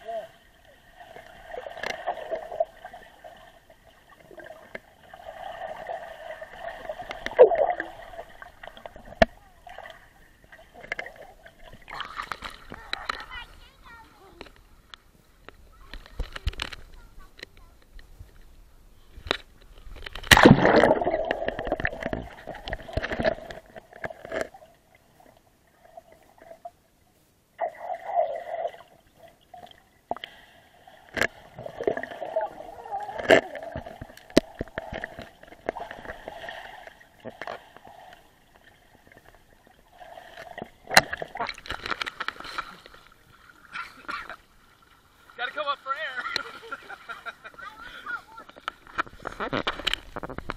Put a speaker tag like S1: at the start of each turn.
S1: left. ¡Gracias!